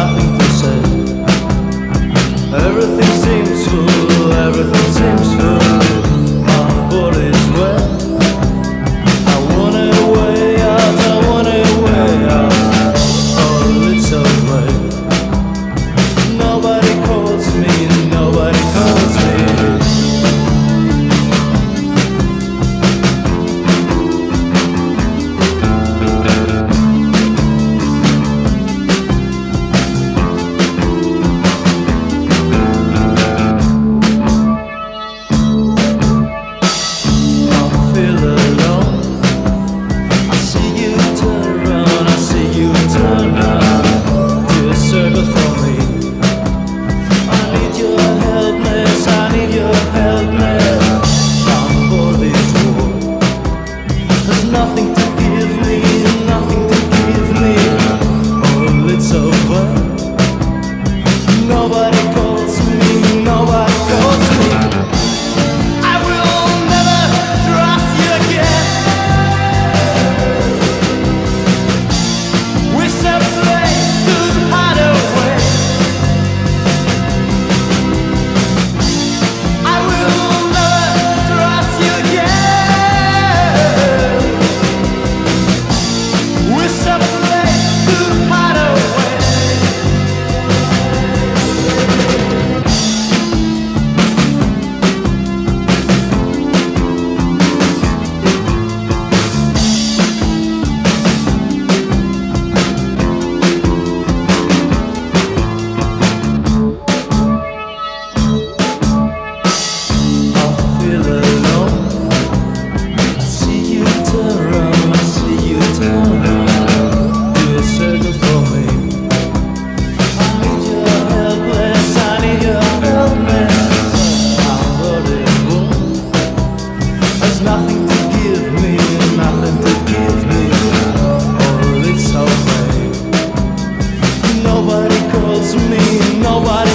nothing nobody